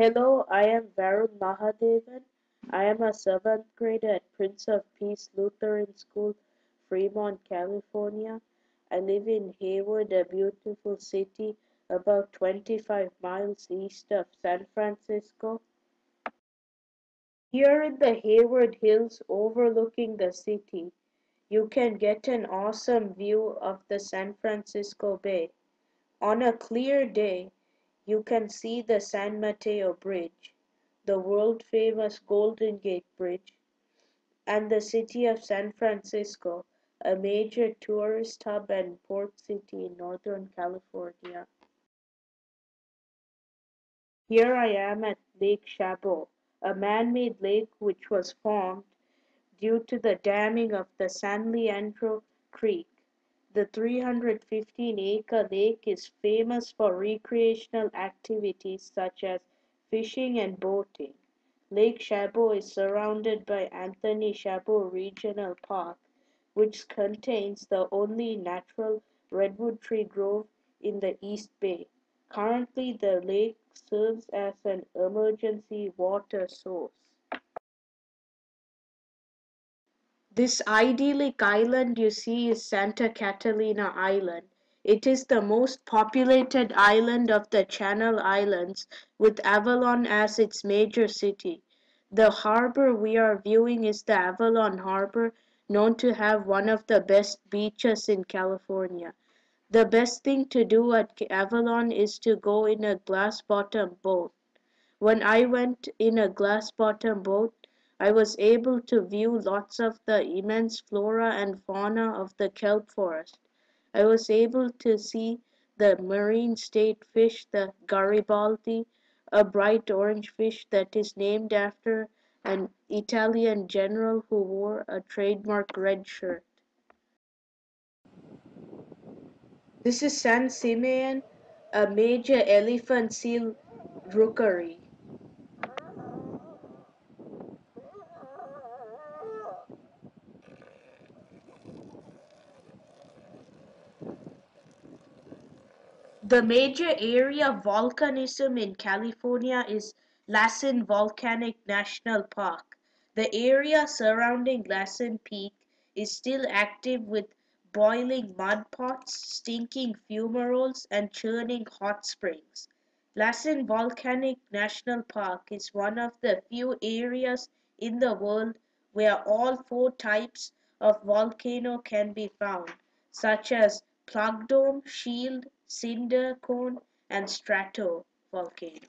Hello, I am Varun Mahadevan. I am a seventh grader at Prince of Peace Lutheran School, Fremont, California. I live in Hayward, a beautiful city about 25 miles east of San Francisco. Here in the Hayward Hills overlooking the city, you can get an awesome view of the San Francisco Bay. On a clear day, you can see the San Mateo Bridge, the world famous Golden Gate Bridge, and the city of San Francisco, a major tourist hub and port city in Northern California. Here I am at Lake Chabot, a man-made lake which was formed due to the damming of the San Leandro Creek. The 315-acre lake is famous for recreational activities such as fishing and boating. Lake Chabot is surrounded by Anthony Chabot Regional Park, which contains the only natural redwood tree grove in the East Bay. Currently, the lake serves as an emergency water source. This idyllic island you see is Santa Catalina Island. It is the most populated island of the Channel Islands with Avalon as its major city. The harbor we are viewing is the Avalon Harbor, known to have one of the best beaches in California. The best thing to do at Avalon is to go in a glass bottom boat. When I went in a glass bottom boat, I was able to view lots of the immense flora and fauna of the kelp forest. I was able to see the marine state fish, the Garibaldi, a bright orange fish that is named after an Italian general who wore a trademark red shirt. This is San Simeon, a major elephant seal rookery. The major area of volcanism in California is Lassen Volcanic National Park. The area surrounding Lassen Peak is still active with boiling mud pots, stinking fumaroles, and churning hot springs. Lassen Volcanic National Park is one of the few areas in the world where all four types of volcano can be found, such as plug dome, shield, cinder cone, and stratovolcano.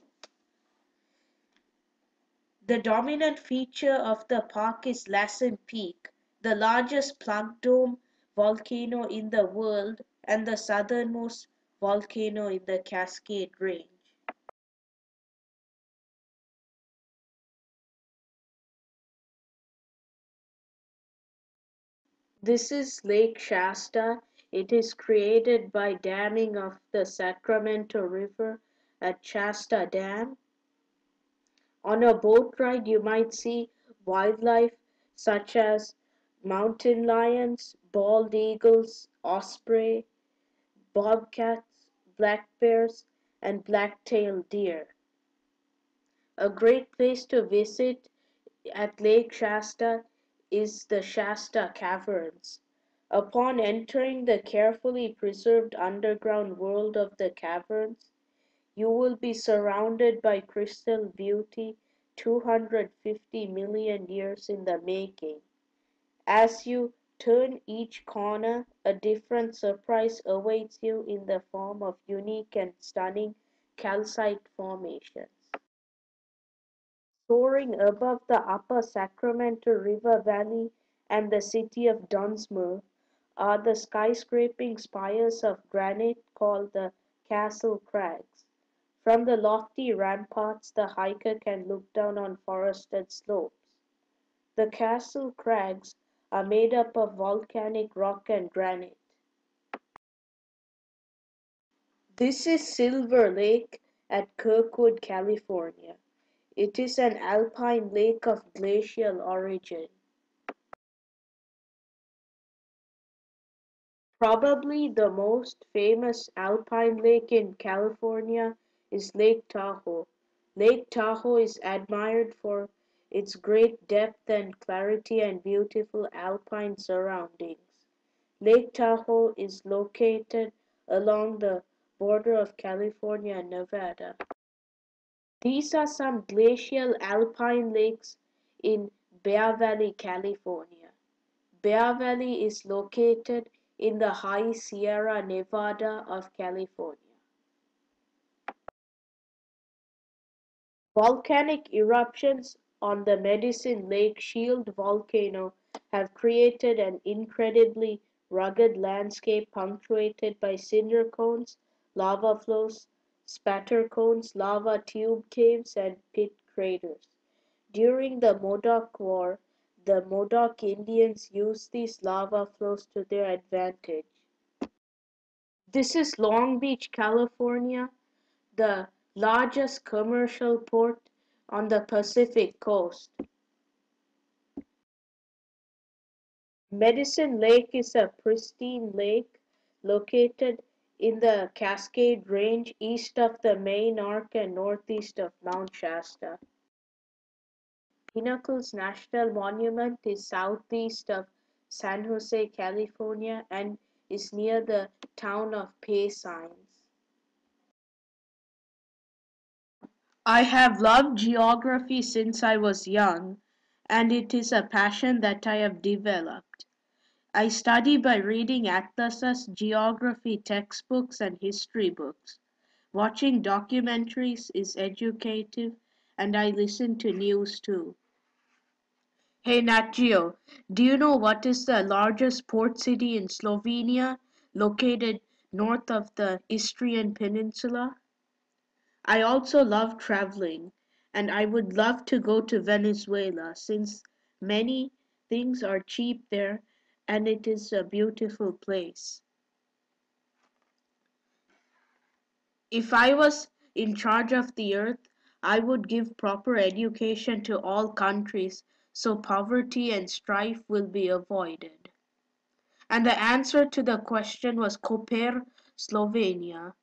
The dominant feature of the park is Lassen Peak, the largest plug dome volcano in the world and the southernmost volcano in the Cascade Range. This is Lake Shasta. It is created by damming of the Sacramento River at Shasta Dam. On a boat ride, you might see wildlife such as mountain lions, bald eagles, osprey, bobcats, black bears, and black-tailed deer. A great place to visit at Lake Shasta is the Shasta Caverns. Upon entering the carefully preserved underground world of the caverns, you will be surrounded by crystal beauty 250 million years in the making. As you turn each corner, a different surprise awaits you in the form of unique and stunning calcite formations. Soaring above the upper Sacramento River Valley and the city of Dunsmuir are the skyscraping spires of granite called the Castle Crags. From the lofty ramparts, the hiker can look down on forested slopes. The Castle Crags are made up of volcanic rock and granite. This is Silver Lake at Kirkwood, California. It is an alpine lake of glacial origin. Probably the most famous alpine lake in California is Lake Tahoe. Lake Tahoe is admired for its great depth and clarity and beautiful alpine surroundings. Lake Tahoe is located along the border of California and Nevada. These are some glacial alpine lakes in Bear Valley, California. Bear Valley is located in the high Sierra Nevada of California. Volcanic eruptions on the Medicine Lake Shield volcano have created an incredibly rugged landscape punctuated by cinder cones, lava flows, spatter cones, lava tube caves, and pit craters. During the Modoc War, the Modoc Indians used these lava flows to their advantage. This is Long Beach, California, the largest commercial port on the Pacific coast. Medicine Lake is a pristine lake located in the Cascade Range east of the main arc and northeast of Mount Shasta. Pinnacles National Monument is southeast of San Jose, California and is near the town of Paicines. I have loved geography since I was young, and it is a passion that I have developed. I study by reading atlases, geography textbooks, and history books. Watching documentaries is educative, and I listen to news too. Hey Nat Geo, do you know what is the largest port city in Slovenia, located north of the Istrian Peninsula? I also love traveling, and I would love to go to Venezuela since many things are cheap there and it is a beautiful place. If I was in charge of the earth, I would give proper education to all countries so poverty and strife will be avoided. And the answer to the question was Koper, Slovenia.